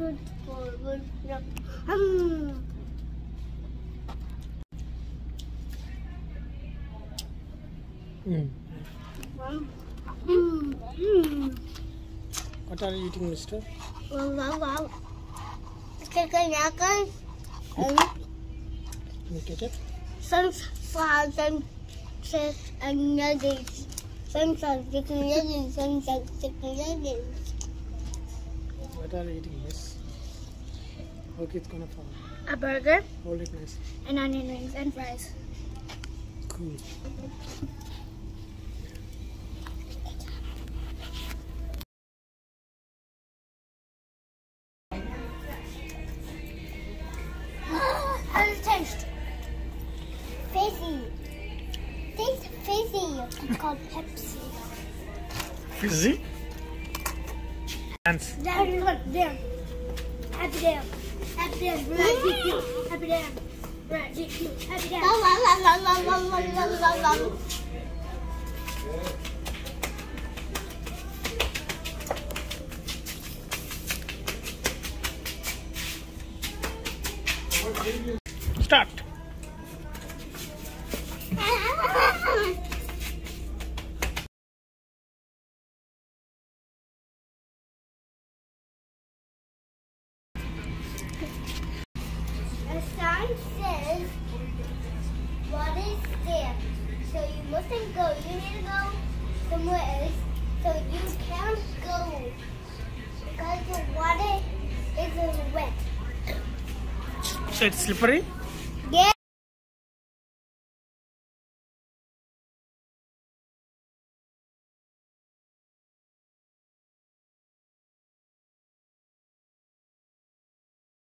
good forward. Um. Mm. Um. Mm. Mm. What are you eating, mister? Wow, wow, wow. Kakayakan. And You ketchup? some fries and chips and nuggets. Some chicken nuggets, some chicken nuggets. What are you eating, miss? Okay, it's gonna fall. A burger Hold it nice. and onion rings and fries. Cool. How does it taste? Fizzy. Tastes fizzy. It's called Pepsi. Fizzy? Dance. Daddy, look, damn. Happy damn. Happy damn. Right, GQ. Happy damn. Right, GQ. Happy damn. La la la la la la la la la la. Start. The sign says, what is there? So you mustn't go. You need to go somewhere else. So you can't go. Because the water is wet. So it's slippery?